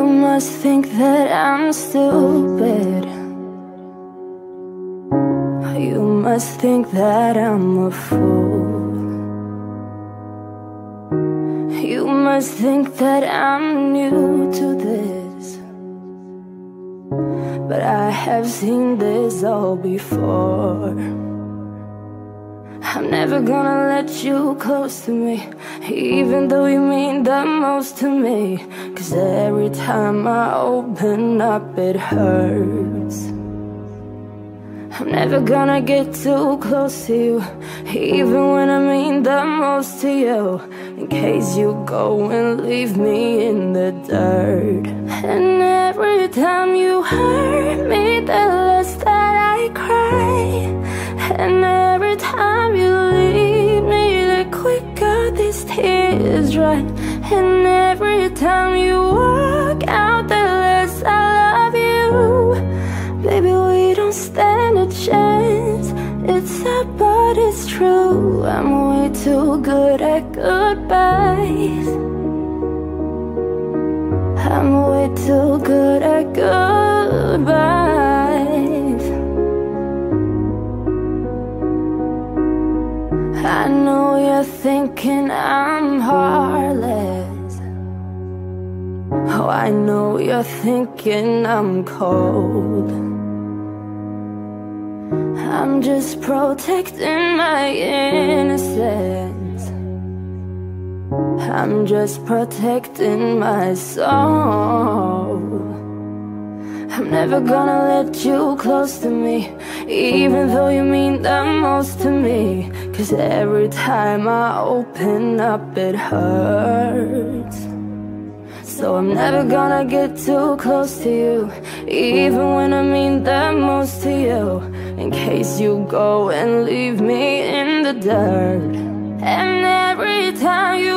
You must think that I'm stupid. You must think that I'm a fool. You must think that I'm new to this. But I have seen this all before. I'm never gonna let you close to me Even though you mean the most to me. Cause every time I open up it hurts. I'm never gonna get too close to you Even when I mean the most to you. In case you go and leave me in the dirt. And And every time you walk out The less I love you. Baby, we don't stand a chance. It's sad but it's true. I'm way too good at goodbyes. I'm way too good at goodbyes you're thinking I'm heartless. Oh, I know you're thinking I'm cold. I'm just protecting my innocence. I'm just protecting my soul. I'm never gonna let you close to me Even though you mean the most to me Cause every time I open up it hurts. So I'm never gonna get too close to you Even when I mean the most to you In case you go and leave me in the dirt. And every time you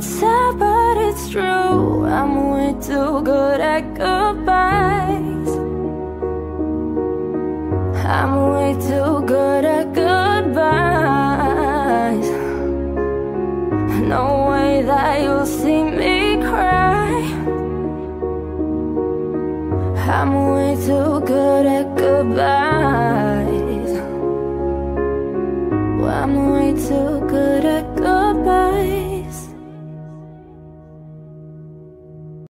It's sad, but it's true. I'm way too good at goodbyes. I'm way too good at goodbyes. No way that you'll see me cry I'm way too good